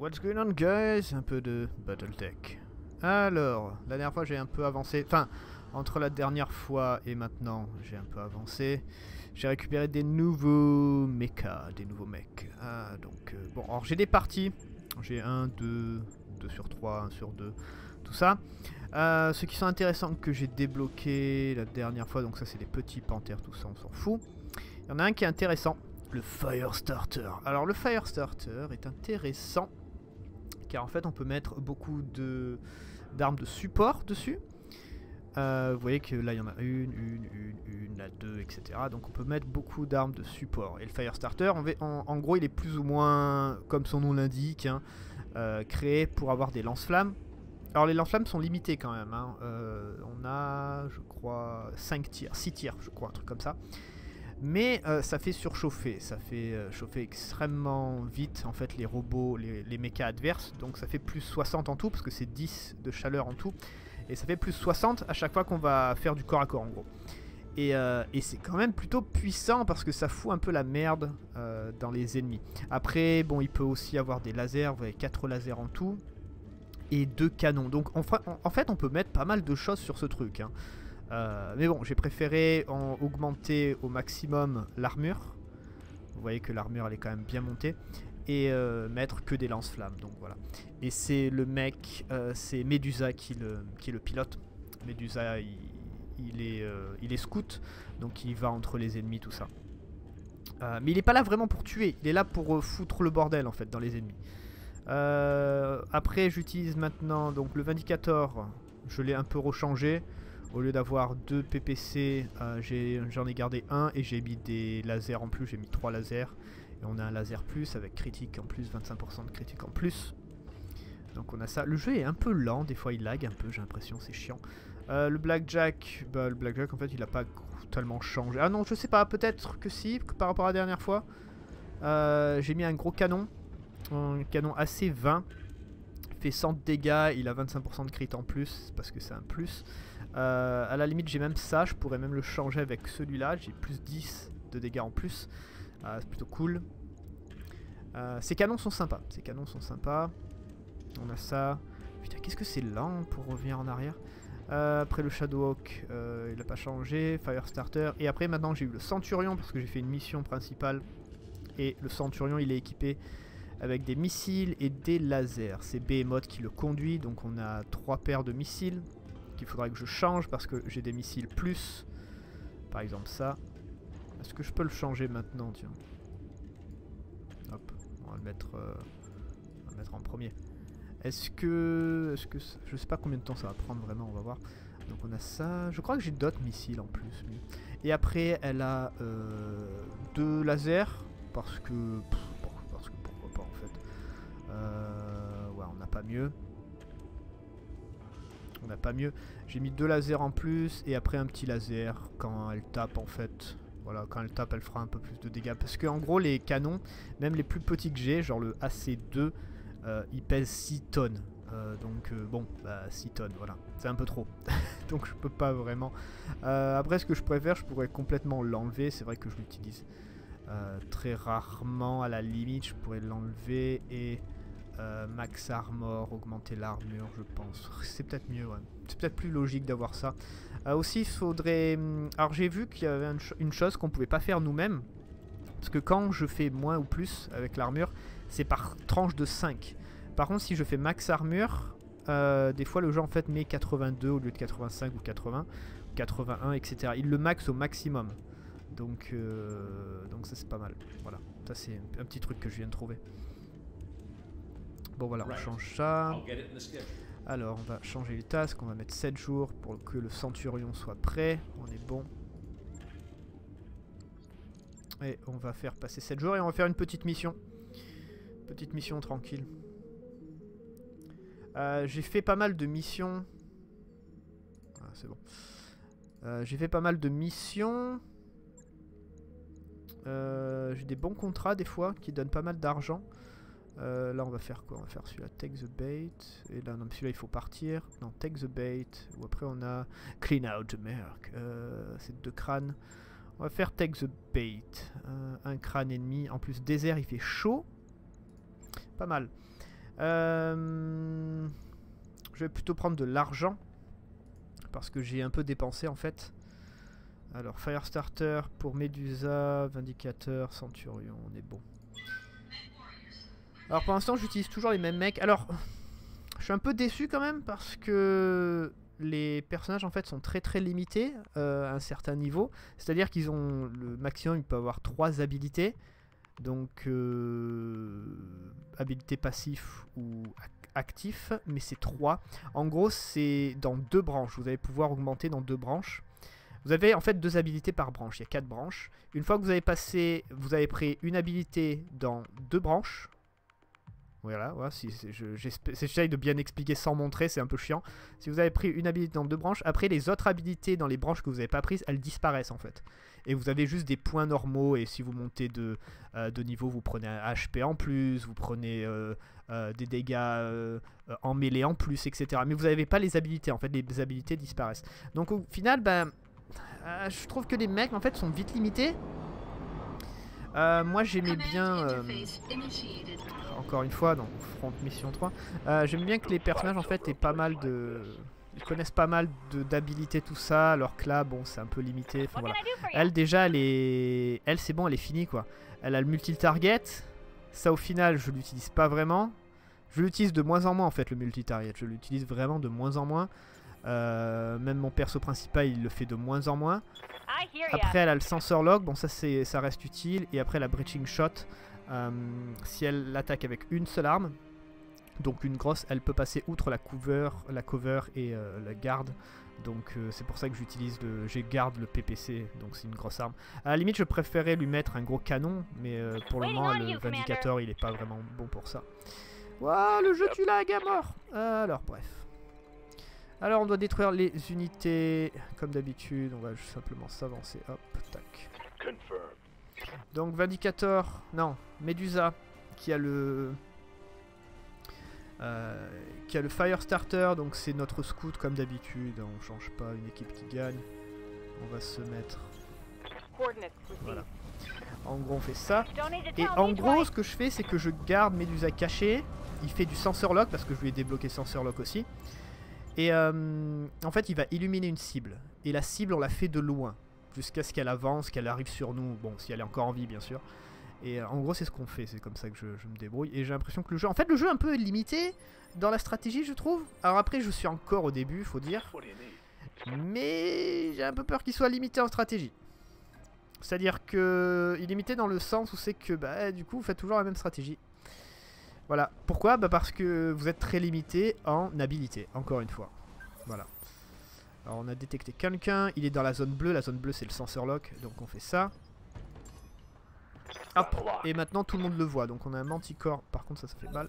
What's going on guys? Un peu de Battletech. Alors, la dernière fois j'ai un peu avancé, enfin, entre la dernière fois et maintenant j'ai un peu avancé. J'ai récupéré des nouveaux mechas, des nouveaux mecs. Ah, donc, euh, bon, alors j'ai des parties. J'ai 1, 2, 2 sur 3, 1 sur 2, tout ça. Euh, ceux qui sont intéressants que j'ai débloqué la dernière fois, donc ça c'est des petits panthères, tout ça on s'en fout. Il y en a un qui est intéressant, le Firestarter. Alors le Firestarter est intéressant car en fait on peut mettre beaucoup d'armes de support dessus. Euh, vous voyez que là il y en a une, une, une, une, deux, etc. Donc on peut mettre beaucoup d'armes de support. Et le Firestarter, en, gros il est plus ou moins, comme son nom l'indique, hein, euh, créé pour avoir des lance-flammes. Alors les lance-flammes sont limitées quand même. Hein. Euh, on a, je crois, 5 tirs, 6 tirs, je crois, un truc comme ça. Mais euh, ça fait surchauffer, ça fait euh, chauffer extrêmement vite en fait les robots, les, les mechas adverses. Donc ça fait plus 60 en tout, parce que c'est 10 de chaleur en tout. Et ça fait plus 60 à chaque fois qu'on va faire du corps à corps en gros. Et, euh, et c'est quand même plutôt puissant parce que ça fout un peu la merde dans les ennemis. Après, bon, il peut aussi avoir des lasers, vous voyez, 4 lasers en tout. Et 2 canons. Donc en, en, fait, on peut mettre pas mal de choses sur ce truc. Hein. Euh, mais bon, j'ai préféré en augmenter au maximum l'armure. Vous voyez que l'armure elle est quand même bien montée. Et euh, mettre que des lance-flammes. Donc voilà. Et c'est le mec, euh, c'est Medusa qui le, le pilote. Medusa, il, est, scout. Donc il va entre les ennemis, tout ça. Mais il est pas là vraiment pour tuer. Il est là pour foutre le bordel en fait dans les ennemis. après, j'utilise maintenant donc le Vindicator. Je l'ai un peu rechangé. Au lieu d'avoir deux PPC, euh, j'en ai, gardé un et j'ai mis des lasers en plus, j'ai mis trois lasers. Et on a un laser plus avec critique en plus, 25% de critique en plus. Donc on a ça. Le jeu est un peu lent, des fois il lag un peu, j'ai l'impression, c'est chiant. Euh, le Blackjack, bah, le Blackjack en fait il a pas tellement changé. Ah non, je sais pas, peut-être que si, par rapport à la dernière fois. Euh, j'ai mis un gros canon, un canon assez 20 fait 100 dégâts, il a 25% de crit en plus, parce que c'est un plus. Euh, à la limite, j'ai même ça, je pourrais même le changer avec celui-là, j'ai plus 10 de dégâts en plus. Euh, c'est plutôt cool. Euh, ces canons sont sympas, ces canons sont sympas. On a ça. Putain, qu'est-ce que c'est lent pour revenir en arrière euh, après le Shadowhawk, il n'a pas changé, Firestarter. Et après maintenant j'ai eu le Centurion parce que j'ai fait une mission principale. Et le Centurion il est équipé avec des missiles et des lasers. C'est Behemoth qui le conduit, donc on a trois paires de missiles qu'il faudra que je change parce que j'ai des missiles plus. Par exemple ça. Est-ce que je peux le changer maintenant Tiens? Hop, on va le mettre, euh, le mettre en premier. Est-ce que, est-ce que, je sais pas combien de temps ça va prendre vraiment, on va voir. Donc on a ça, je crois que j'ai d'autres missiles en plus. Et après elle a euh, deux lasers parce que, parce que pourquoi pas en fait. Euh, ouais, on n'a pas mieux. On n'a pas mieux. J'ai mis deux lasers en plus et après un petit laser quand elle tape en fait. Voilà, quand elle tape, elle fera un peu plus de dégâts. Parce que en gros, les canons, même les plus petits que j'ai, genre le AC2, euh, ils pèsent 6 tonnes. Euh, donc euh, bon, bah, 6 tonnes, voilà. C'est un peu trop. donc je peux pas vraiment. Euh, après, ce que je préfère, je pourrais complètement l'enlever. C'est vrai que je l'utilise très rarement. À la limite, je pourrais l'enlever et euh, max armor, augmenter l'armure, je pense. C'est peut-être mieux. C'est peut-être plus logique d'avoir ça. Euh, aussi, il faudrait... hum, Alors, j'ai vu qu'il y avait une, ch une chose qu'on pouvait pas faire nous-mêmes. Parce que quand je fais moins ou plus avec l'armure, c'est par tranche de 5. Par contre, si je fais max armure, euh, des fois le jeu en fait met 82 au lieu de 85 ou 80, 81, etc. Il le max au maximum. Donc, donc ça c'est pas mal. Voilà, ça c'est un petit truc que je viens de trouver. Bon voilà, on change ça. Alors on va changer les tasks, on va mettre 7 jours pour que le centurion soit prêt. On est bon. Et on va faire passer 7 jours et on va faire une petite mission. Petite mission tranquille. Euh, J'ai fait pas mal de missions. Ah, c'est bon. Euh, J'ai fait pas mal de missions. Euh, J'ai des bons contrats des fois qui donnent pas mal d'argent. Euh, là on va faire quoi? On va faire celui-là Take the Bait. Et là non celui-là il faut partir. Non Take the Bait. Ou après on a Clean Out the Merc. Euh, C'est deux crânes. On va faire Take the Bait. Euh, un crâne ennemi. En plus désert il fait chaud. Pas mal. Je vais plutôt prendre de l'argent. Parce que j'ai un peu dépensé en fait. Alors, Firestarter pour Medusa, Vindicateur, Centurion, on est bon. Alors pour l'instant j'utilise toujours les mêmes mecs. Alors, je suis un peu déçu quand même parce que les personnages en fait sont très très limités euh, à un certain niveau. C'est-à-dire qu'ils ont le maximum, ils peuvent avoir trois habilités. Donc, euh, habilité passif ou actif, mais c'est trois. En gros, c'est dans deux branches. Vous allez pouvoir augmenter dans deux branches. Vous avez en fait deux habilités par branche. Il y a quatre branches. Une fois que vous avez passé, vous avez pris une habilité dans deux branches. Voilà, voilà si, j'essaye de bien expliquer sans montrer, c'est un peu chiant. Si vous avez pris une habilité dans deux branches, après les autres habilités dans les branches que vous n'avez pas prises, elles disparaissent en fait. Et vous avez juste des points normaux, et si vous montez de, euh, de niveau, vous prenez un HP en plus, vous prenez euh, euh, des dégâts en mêlée en plus, etc. Mais vous n'avez pas les habilités, en fait, les habilités disparaissent. Donc au final, ben, je trouve que les mecs en fait sont vite limités. moi j'aimais bien encore une fois dans Front Mission 3. Euh, j'aime bien que les personnages en fait aient pas mal de... Ils connaissent pas mal d'habilités tout ça, alors que là, bon, c'est un peu limité. voilà. Elle déjà, elle est... Elle c'est bon, elle est finie quoi. Elle a le multi-target. Ça au final, je l'utilise pas vraiment. Je l'utilise de moins en moins en fait le multi-target. Je l'utilise vraiment de moins en moins. Euh, même mon perso principal il le fait de moins en moins. Après elle a le sensor log, bon ça c'est ça reste utile. Et après la breaching shot, si elle l'attaque avec une seule arme, donc une grosse, elle peut passer outre la cover, la cover et euh, la garde. Donc euh, c'est pour ça que j'utilise le, j'ai garde le PPC, donc c'est une grosse arme. À la limite, je préférais lui mettre un gros canon, mais pour le moment, le Vindicator, il est pas vraiment bon pour ça. Waouh, le jeu tue la mort Alors, bref. Alors, on doit détruire les unités, comme d'habitude. On va juste simplement s'avancer. Hop, tac. Donc Vindicator, non, Medusa, qui a le... Euh, qui a le Firestarter, donc c'est notre scout comme d'habitude, on change pas une équipe qui gagne. On va se mettre... Voilà. En gros on fait ça. Et en gros ce que je fais c'est que je garde Medusa caché. Il fait du sensor lock parce que je lui ai débloqué sensor lock aussi. Et euh, en fait il va illuminer une cible. Et la cible on la fait de loin jusqu'à ce qu'elle avance, qu'elle arrive sur nous, bon, si elle est encore en vie, bien sûr. Et euh, en gros, c'est ce qu'on fait, c'est comme ça que je, me débrouille. Et j'ai l'impression que le jeu... En fait, le jeu est un peu limité dans la stratégie, je trouve. Alors après, je suis encore au début, faut dire. Mais j'ai un peu peur qu'il soit limité en stratégie. C'est-à-dire que il est limité dans le sens où c'est que bah, du coup vous faites toujours la même stratégie. Voilà. Pourquoi? Bah Parce que vous êtes très limité en habilité, encore une fois. Voilà. Alors on a détecté quelqu'un, il est dans la zone bleue, la zone bleue c'est le sensor lock, donc on fait ça. Hop, et maintenant tout le monde le voit, donc on a un manticore, par contre ça ça fait mal.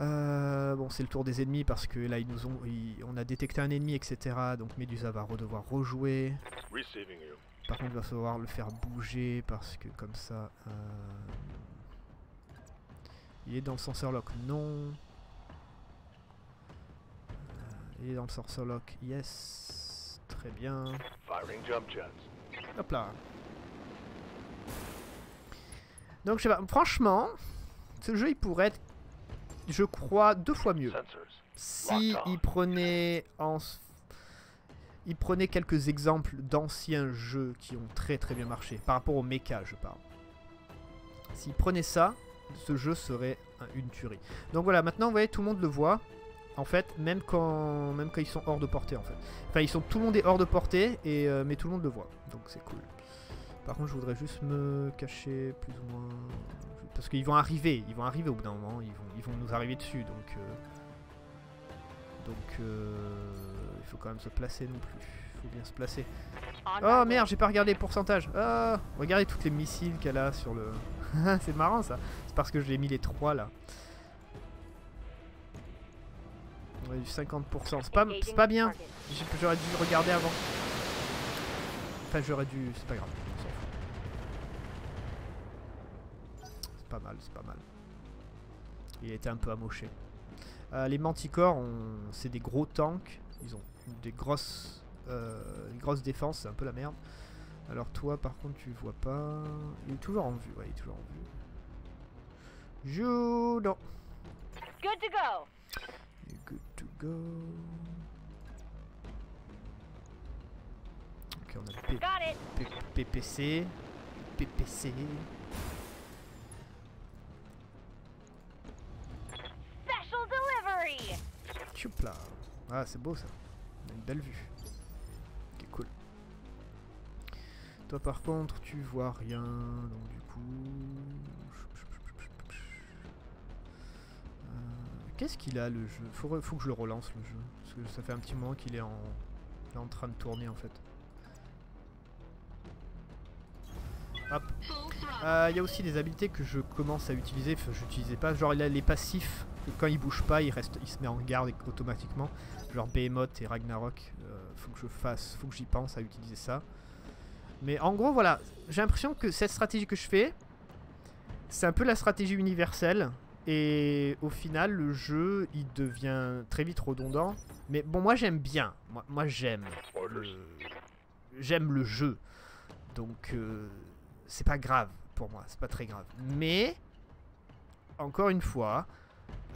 Euh, bon c'est le tour des ennemis parce que là ils nous ont, on a détecté un ennemi etc. Donc Medusa va devoir rejouer. Par contre il va falloir le faire bouger parce que comme ça... Euh, il est dans le sensor lock, non. Il est dans le Sorcerer Lock. Yes. Très bien. Hop là. Donc je sais pas, franchement, ce jeu il pourrait être, je crois, deux fois mieux. Si il prenait en... Il prenait quelques exemples d'anciens jeux qui ont très très bien marché. Par rapport au mecha, je parle. S'il prenait ça, ce jeu serait une tuerie. Donc voilà, maintenant vous voyez, tout le monde le voit en fait, même quand, même quand ils sont hors de portée en fait. Enfin, ils sont, tout le monde est hors de portée, et, euh, mais tout le monde le voit, donc c'est cool. Par contre, je voudrais juste me cacher plus ou moins... Parce qu'ils vont arriver, ils vont arriver au bout d'un moment, ils vont, ils vont nous arriver dessus, donc... Euh, donc, euh, il faut quand même se placer non plus. Il faut bien se placer. Oh merde, j'ai pas regardé le pourcentage. Oh, regardez toutes les missiles qu'elle a sur le... c'est marrant ça. C'est parce que j'ai mis les trois là. On a eu 50%. C'est pas, pas bien. J'aurais dû regarder avant. Enfin, j'aurais dû... C'est pas grave. C'est pas mal, c'est pas mal. Il a été un peu amoché. Euh, les manticores, c'est des gros tanks. Ils ont des grosses, euh, grosses défenses, c'est un peu la merde. Alors toi, par contre, tu vois pas... Il est toujours en vue, ouais, il est toujours en vue. Judo. Good to go. Go. Ok, on a le P- Got it. P- PPC. PPC. Special delivery. Ah, c'est beau ça. On a une belle vue. Ok, cool. Toi par contre, tu vois rien. Donc du coup. Qu'est-ce qu'il a le jeu? Faut, que je le relance le jeu. Parce que ça fait un petit moment qu'il est en, train de tourner en fait. Hop. Euh, Il y a aussi des habilités que je commence à utiliser. Enfin, j'utilisais pas. Genre il a les passifs. Quand il bouge pas, il se met en garde automatiquement. Genre Behemoth et Ragnarok. Euh, faut que je fasse, faut que j'y pense à utiliser ça. Mais en gros, voilà, j'ai l'impression que cette stratégie que je fais, c'est un peu la stratégie universelle. Et au final, le jeu, il devient très vite redondant. Mais bon, moi j'aime bien. Moi, j'aime. le- J'aime le jeu. Donc, euh, c'est pas grave pour moi. C'est pas très grave. Mais, encore une fois,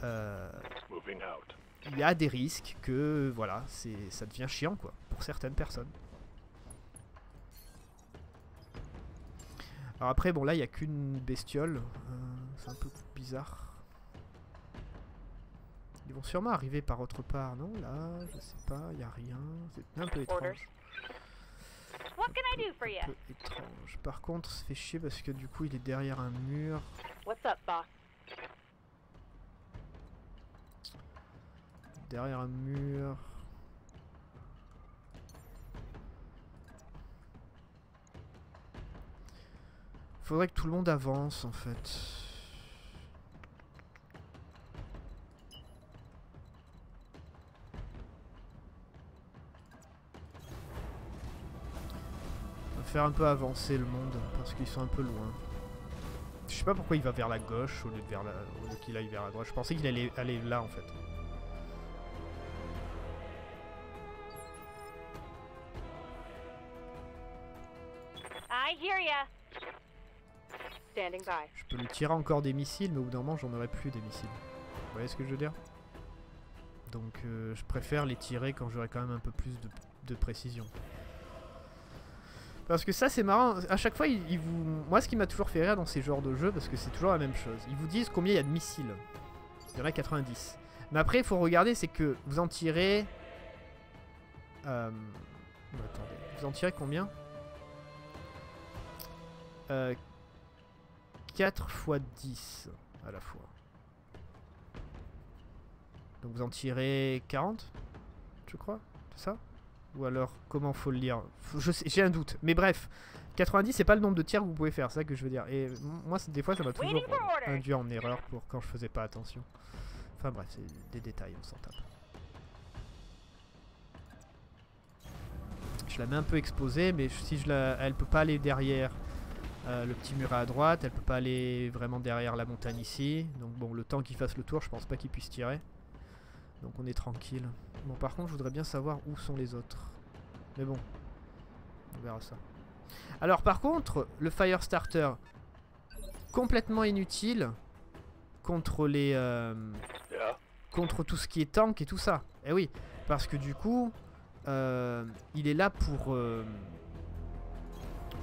euh, il y a des risques que voilà, ça devient chiant quoi pour certaines personnes. Alors après bon là il y a qu'une bestiole, euh, c'est un peu bizarre. Ils vont sûrement arriver par autre part, non? Là, je sais pas, il y a rien, c'est un peu étrange. What can I do for you? Un peu étrange. Par contre, ça fait chier parce que du coup il est derrière un mur. What's up, boss? Derrière un mur. Faudrait que tout le monde avance en fait. Faire un peu avancer le monde parce qu'ils sont un peu loin. Je sais pas pourquoi il va vers la gauche au lieu de vers la, au lieu qu'il aille vers la droite. Je pensais qu'il allait aller là en fait. I hear ya. Standing by. Je peux lui tirer encore des missiles, mais au bout d'un moment, j'en aurai plus des missiles. Vous voyez ce que je veux dire? Donc, euh, je préfère les tirer quand j'aurai quand même un peu plus de, de précision. Parce que ça, c'est marrant. À chaque fois, ils, vous... Moi, ce qui m'a toujours fait rire dans ces genres de jeux, parce que c'est toujours la même chose, ils vous disent combien il y a de missiles. Il y en a 90. Mais après, il faut regarder, c'est que vous en tirez... Euh... attendez. Vous en tirez combien? Euh, 4 x 10 à la fois. Donc vous en tirez 40 Je crois C'est ça? Ou alors comment faut le lire? J'ai un doute. Mais bref, 90 c'est pas le nombre de tirs que vous pouvez faire, c'est ça que je veux dire. Et moi des fois ça m'a toujours induit en erreur pour quand je faisais pas attention. Enfin bref, c'est des détails, on s'en tape. Je la mets un peu exposée, mais si je la, elle peut pas aller derrière euh, le petit mur à droite, elle peut pas aller vraiment derrière la montagne ici. Donc bon, le temps qu'il fasse le tour, je pense pas qu'il puisse tirer. Donc on est tranquille. Bon, par contre, je voudrais bien savoir où sont les autres. Mais bon, on verra ça. Alors par contre, le fire starter complètement inutile contre les euh, Yeah. contre tout ce qui est tank et tout ça. Eh oui, parce que du coup, euh, il est là pour euh,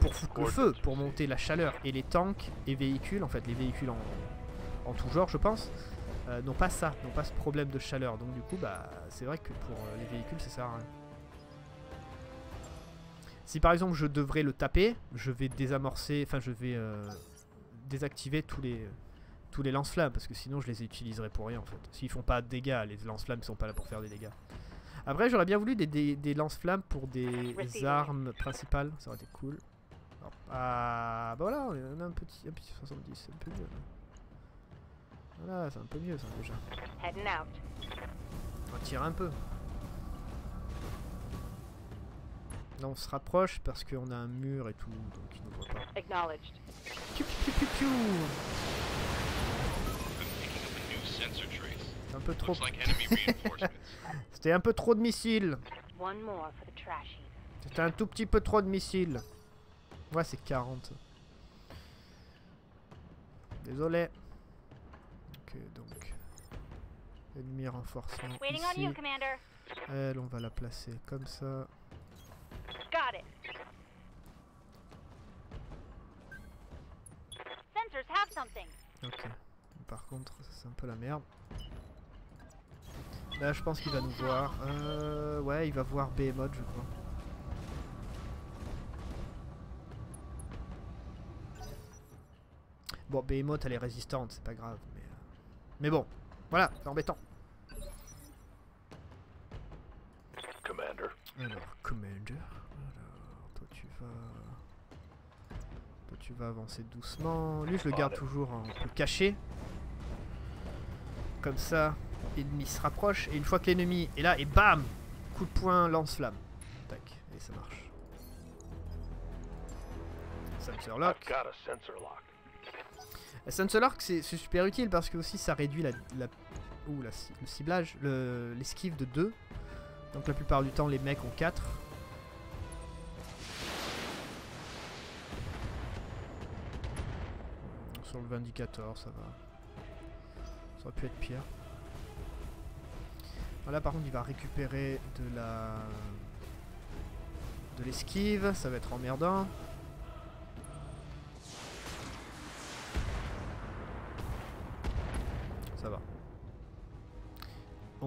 pour foutre le feu, pour monter la chaleur. Et les tanks et véhicules, en fait, les véhicules en, en tout genre, je pense, euh, n'ont pas ça, n'ont pas ce problème de chaleur. Donc du coup, bah, c'est vrai que pour euh, les véhicules, ça sert à rien. Si par exemple je devrais le taper, je vais désamorcer, enfin je vais euh, désactiver tous les tous les lance-flammes parce que sinon je les utiliserai pour rien en fait. S'ils font pas de dégâts, les lance-flammes sont pas là pour faire des dégâts. Après j'aurais bien voulu des, des, lance-flammes pour des armes principales, ça aurait été cool. Ah bah voilà, on a un petit, un petit 70, c'est un peu mieux. Là. Voilà, c'est un peu mieux ça déjà. Heading out. On va tirer un peu. Là on se rapproche parce qu'on a un mur et tout, donc il nous voit pas. Acknowledged. C'est un peu trop. C'était un peu trop de missiles. C'était un tout petit peu trop de missiles. Ouais, c'est 40. Désolé. Ennemi renforcement ici. Elle, on va la placer comme ça. Got it. Sensors have something. Ok. Par contre, c'est un peu la merde. Là, je pense qu'il va nous voir. Euh, ouais, il va voir Behemoth, je crois. Bon, Behemoth, elle est résistante, c'est pas grave. Mais, euh, mais bon, voilà, c'est embêtant. Commander. Alors, Commander. Alors, toi tu vas. Toi tu vas avancer doucement. Lui, je le garde toujours un peu caché. Comme ça, l'ennemi se rapproche. Et une fois que l'ennemi est là, et bam Coup de poing, lance-flamme. Tac, et ça marche. Sensor I've lock. got a sensor lock. La c'est super utile parce que aussi ça réduit la, le ciblage, le- l'esquive de 2. Donc la plupart du temps, les mecs ont 4. Sur le Vindicator, ça va. Ça aurait pu être pire. Voilà, par contre, il va récupérer de la. de l'esquive, ça va être emmerdant.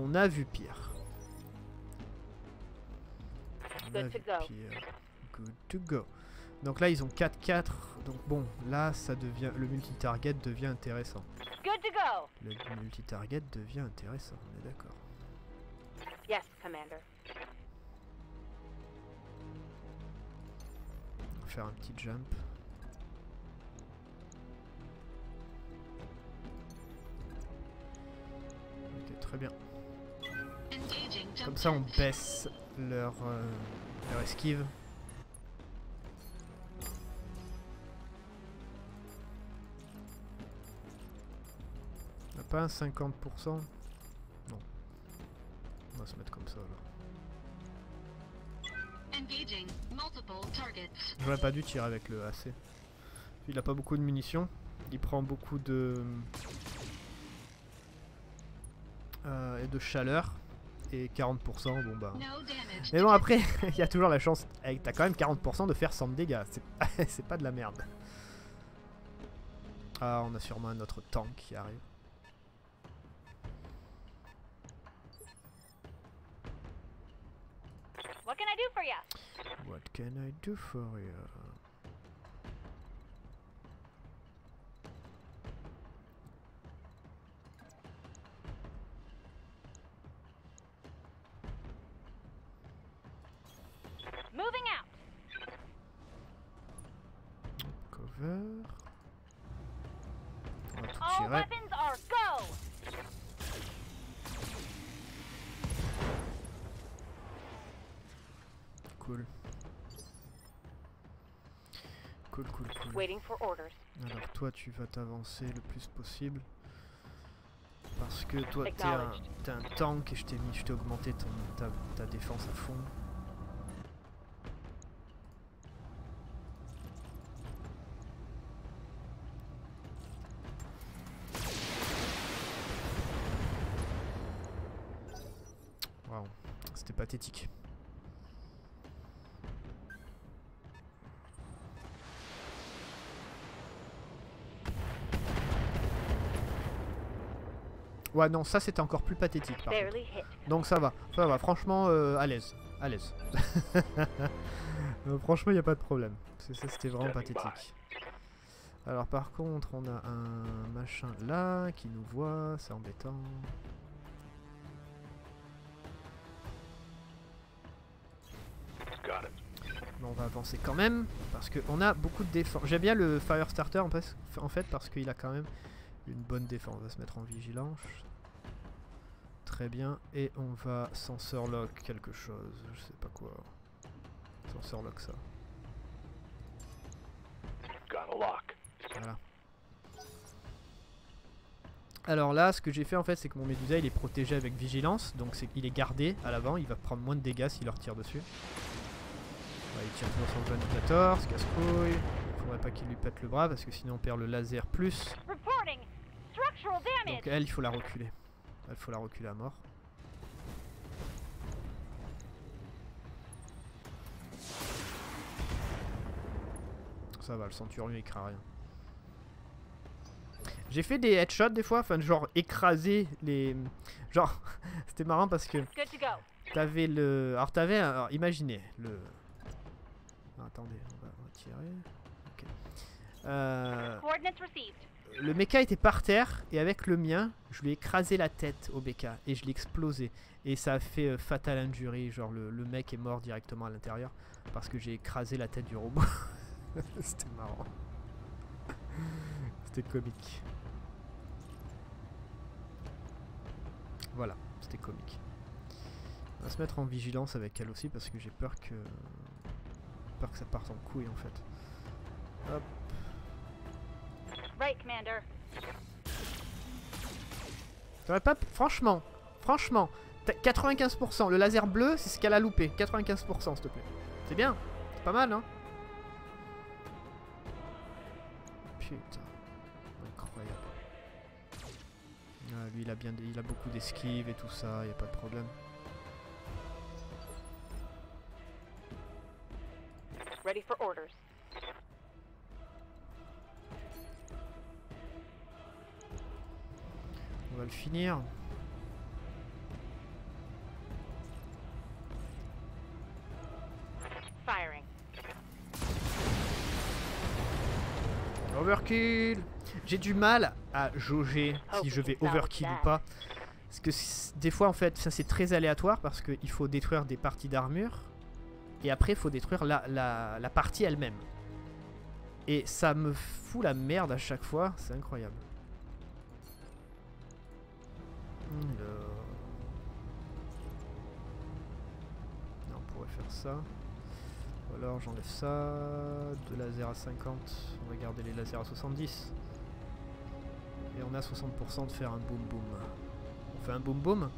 On a vu pire. On a Good to vu go. pire. Good to go. Donc là, ils ont 4-4. Donc bon, là, ça devient le multi-target devient intéressant. Good to go. Le multi-target devient intéressant, on est d'accord. Yes, Commander. On va faire un petit jump. Ok, très bien. Comme ça, on baisse leur, euh, leur esquive. On a pas un 50% Non. On va se mettre comme ça targets. J'aurais pas dû tirer avec le AC. Il a pas beaucoup de munitions. Il prend beaucoup de. euh, et de chaleur. Et 40%, bon bah. Mais bon, après, il y a toujours la chance. eh, T'as quand même 40% de faire 100 de dégâts. C'est pas de la merde. Ah, on a sûrement un autre tank qui arrive. What can I do for ya? What can I do for you? Alors toi tu vas t'avancer le plus possible. Parce que toi t'es un, tank et je t'ai mis, je t'ai augmenté ton, ta, ta défense à fond. Waouh, c'était pathétique. Ouais, non, ça c'était encore plus pathétique par. Donc ça va, ça va, franchement, euh, à l'aise, à l'aise. Euh, franchement, il n'y a pas de problème. C'est- Ça c'était vraiment pathétique. Alors par contre, on a un machin là qui nous voit, c'est embêtant. Mais on va avancer quand même, parce qu'on a beaucoup de défense. J'aime bien le Firestarter en fait, parce qu'il a quand même une bonne défense. On va se mettre en vigilance. Très bien. Et on va sensor lock quelque chose. Je sais pas quoi. Sensor lock ça. Voilà. Alors là, ce que j'ai fait en fait, c'est que mon Medusa il est protégé avec vigilance, donc c'est il est gardé à l'avant, il va prendre moins de dégâts s'il leur tire dessus. Ouais, il tire toujours sur le Vindicator, ce casse-couille. Faudrait pas qu'il lui pète le bras parce que sinon on perd le laser plus. Donc elle, il faut la reculer. Il faut la reculer à mort. Ça va, le centurion il craint rien. J'ai fait des headshots des fois, enfin genre écraser les... Genre, c'était marrant parce que. T'avais le. Alors t'avais. un- Alors imaginez le. Ah, attendez, on va retirer. Ok. Euh, Coordinates received. Le mecha était par terre et avec le mien, je lui ai écrasé la tête au mecha et je l'ai explosé. Et ça a fait euh, fatal injury, genre le, le mec est mort directement à l'intérieur parce que j'ai écrasé la tête du robot. C'était marrant. C'était comique. Voilà, c'était comique. On va se mettre en vigilance avec elle aussi parce que j'ai peur que peur que ça parte en couille en fait. Hop. Right, Commander. T'aurais pas franchement, franchement, t'as 95%, le laser bleu, c'est ce qu'elle a loupé, 95% s'il te plaît. C'est bien, c'est pas mal hein. Putain, incroyable. Ah, lui il a bien, il a beaucoup d'esquives et tout ça, y a pas de problème. Ready for orders. Le finir. Firing. Overkill J'ai du mal à jauger si je vais overkill ou pas. Parce que des fois, en fait, ça c'est très aléatoire parce qu'il faut détruire des parties d'armure. Et après, il faut détruire la, la- la partie elle-même. Et ça me fout la merde à chaque fois. C'est incroyable. Alors. Non, on pourrait faire ça. Ou alors j'enlève ça. Deux lasers à 50. On va garder les lasers à 70. Et on a 60% de faire un boom boom. On fait un boom boom.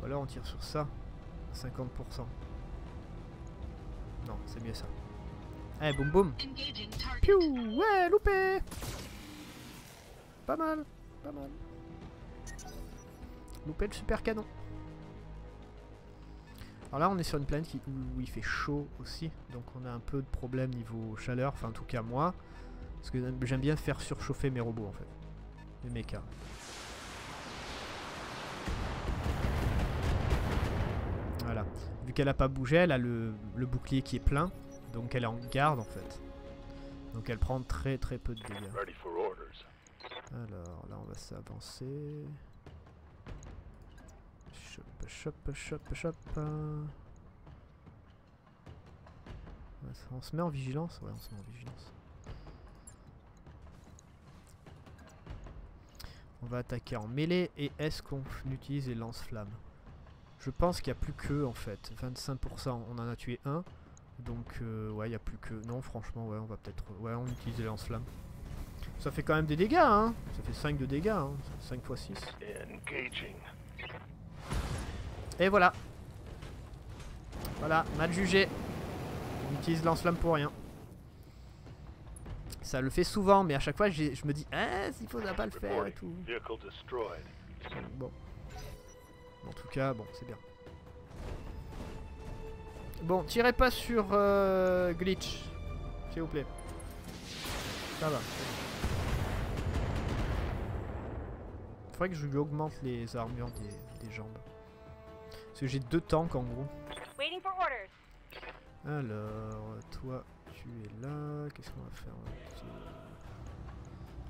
Ou alors on tire sur ça. 50%. Non, c'est mieux ça. Allez, boum boum. Piou Ouais, loupé Pas mal, pas mal. Loupé le super canon. Alors là, on est sur une planète qui- où, où il fait chaud aussi, donc on a un peu de problème niveau chaleur, enfin en tout cas moi, parce que j'aime bien faire surchauffer mes robots en fait, mes mechas. Voilà. Vu qu'elle a pas bougé, elle a le, le bouclier qui est plein, donc elle est en garde en fait. Donc elle prend très très peu de dégâts. Alors là on va s'avancer. Chop, chop, chop, chop. On se met en vigilance Ouais, on se met en vigilance. On va attaquer en mêlée et est-ce qu'on utilise les lance-flammes? Je pense qu'il n'y a plus que en fait. 25%, on en a tué un. Donc euh, ouais, il n'y a plus que... Non, franchement, ouais, on va peut-être... Ouais, on utilise les lance-flammes. Ça fait quand même des dégâts, hein Ça fait 5 de dégâts, hein 5 x 6. Engaging. Et voilà Voilà, mal jugé. On utilise lance-flamme pour rien. Ça le fait souvent, mais à chaque fois je me dis Ah, s'il faut pas le faire et tout. Bon. En tout cas, bon, c'est bien. Bon, tirez pas sur euh, glitch, s'il vous plaît. Ça va. Faudrait que je lui augmente les armures des jambes. Parce que j'ai deux tanks en gros. Waiting for orders. Alors, toi, tu es là. Qu'est-ce qu'on va faire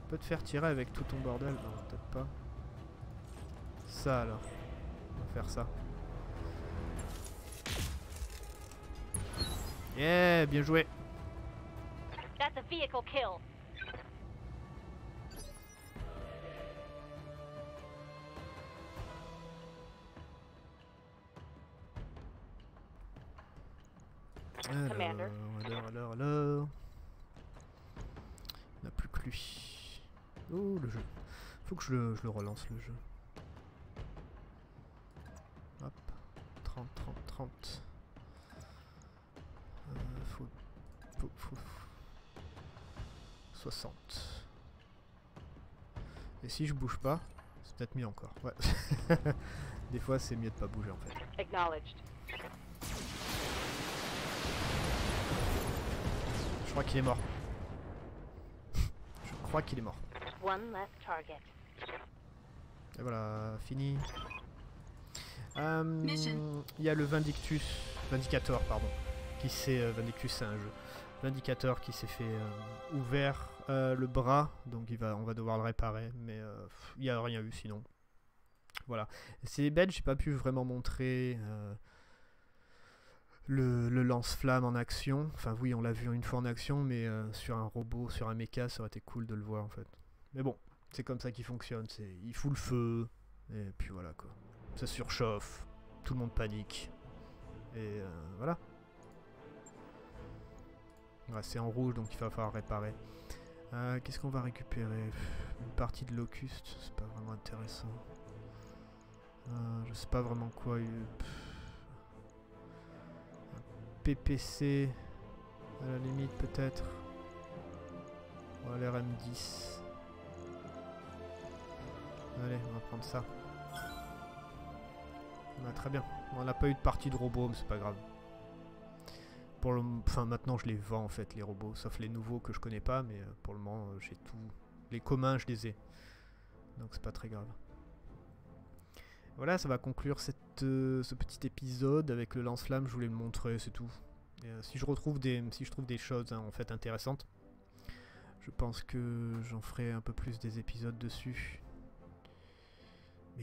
On peut te faire tirer avec tout ton bordel Non, peut-être pas. Ça alors. On va faire ça. Yeah, bien joué. That's a vehicle kill. Que je le, je le relance, le jeu. Hop. 30, 30, 30. Euh, faut, faut, faut- 60. Et si je bouge pas, C'est peut-être mieux encore. Ouais. Des fois, c'est mieux de pas bouger en fait. Acknowledged. Je crois qu'il est mort. Je crois qu'il est mort. One less target. Et voilà, fini. Euh. Il y a le Vindictus, Vindicator, pardon, qui s'est euh, Vindictus c'est un jeu. Vindicator qui s'est fait euh, ouvert le bras, donc il va, on va devoir le réparer, mais il n'y a rien eu sinon. Voilà. C'est bête, j'ai pas pu vraiment montrer le, le lance-flamme en action. Enfin oui, on l'a vu une fois en action, mais sur un robot, sur un mecha, ça aurait été cool de le voir en fait. Mais bon, c'est comme ça qu'il fonctionne. Il fout le feu, et puis voilà quoi. Ça surchauffe, tout le monde panique. Et euh, voilà. C'est en rouge donc il va falloir réparer. Euh, Qu'est-ce qu'on va récupérer? Une partie de Locust, c'est pas vraiment intéressant. Euh, je sais pas vraiment quoi. Un PPC, à la limite peut-être. Ouais, l'RM10. Allez, on va prendre ça. Ouais, très bien. On n'a pas eu de partie de robot, mais c'est pas grave. Enfin maintenant je les vends en fait les robots, sauf les nouveaux que je connais pas, mais euh, pour le moment euh, j'ai tout. Les communs je les ai, donc c'est pas très grave. Voilà, ça va conclure euh, ce petit épisode avec le lance-flamme. Je voulais le montrer, c'est tout. Si je retrouve des, si je trouve des choses hein, en fait intéressantes, je pense que j'en ferai un peu plus des épisodes dessus.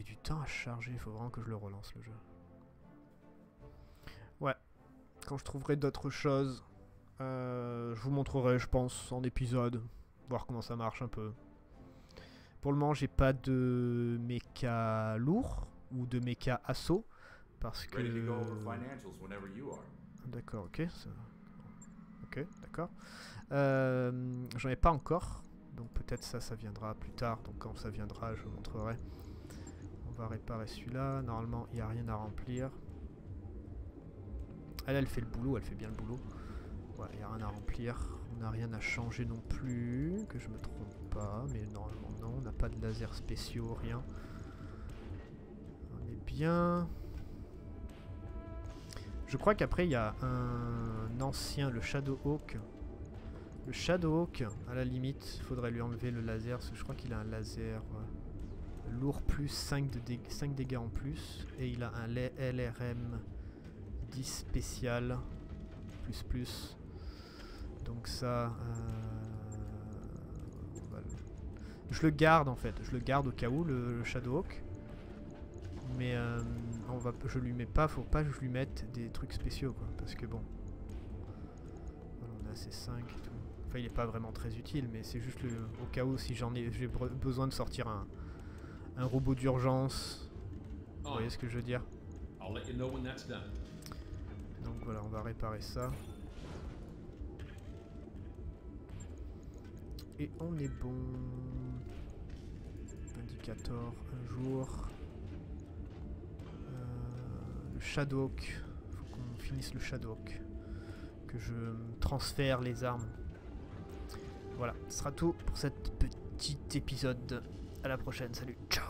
Du temps à charger, il faut vraiment que je le relance le jeu. Ouais, quand je trouverai d'autres choses, euh, je vous montrerai, je pense, en épisode, voir comment ça marche un peu. Pour le moment, j'ai pas de méca lourd ou de méca assaut parce que. D'accord, ok. ça- Ok, d'accord. Euh, J'en ai pas encore, donc peut-être ça, ça viendra plus tard. Donc quand ça viendra, je vous montrerai. Va réparer celui-là. Normalement, il n'y a rien à remplir. Elle, elle fait le boulot, elle fait bien le boulot. Il n'y a rien à remplir. On n'a rien à changer non plus, que je me trompe pas. Mais normalement, non, on n'a pas de lasers spéciaux, rien. On est bien. Je crois qu'après il y a un ancien, le Shadowhawk. Le Shadowhawk, à la limite, faudrait lui enlever le laser, parce que je crois qu'il a un laser lourd plus 5, de dég- 5 dégâts en plus. Et il a un LRM 10 spécial, plus plus. Donc ça... euh, Je le garde en fait, je le garde au cas où, le, Shadowhawk. Mais euh, on va, je lui mets pas, faut pas que je lui mette des trucs spéciaux quoi, parce que bon. Voilà, on a ces 5 et tout. Enfin, il est pas vraiment très utile, mais c'est juste le, au cas où si j'en ai, j'ai besoin de sortir un, un robot d'urgence. Vous voyez ce que je veux dire. Donc voilà, on va réparer ça. Et on est bon. Indicator, un jour. Euh, le Shadowhawk. Faut qu'on finisse le Shadowhawk. Que je transfère les armes. Voilà, ce sera tout pour cet petit épisode. À la prochaine, salut, ciao